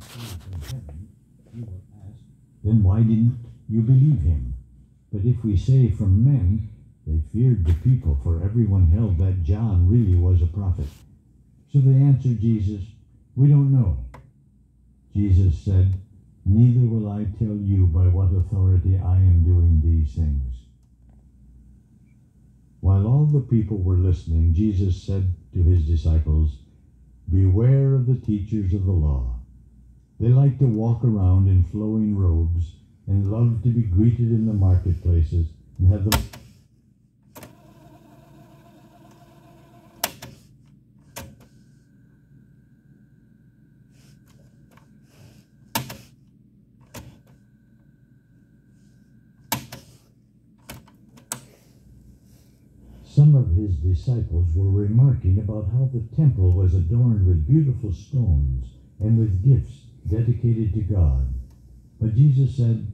From heaven, he will ask, Then why didn't you believe him? But if we say from men, they feared the people, for everyone held that John really was a prophet. So they answered Jesus, We don't know. Jesus said, Neither will I tell you by what authority I am doing these things. While all the people were listening, Jesus said to his disciples, Beware of the teachers of the law. They like to walk around in flowing robes and love to be greeted in the marketplaces and have the Some of his disciples were remarking about how the temple was adorned with beautiful stones and with gifts dedicated to God. But Jesus said,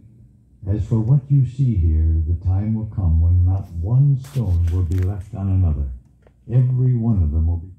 As for what you see here, the time will come when not one stone will be left on another. Every one of them will be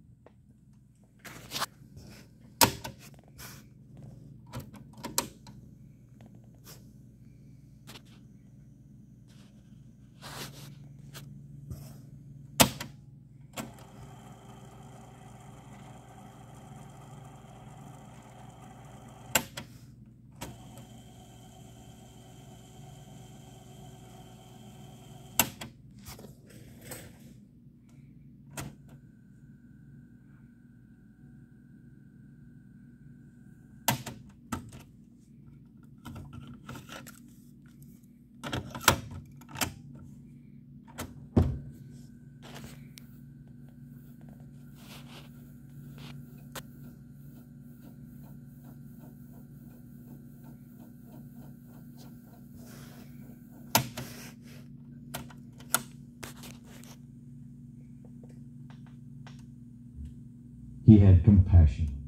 He had compassion.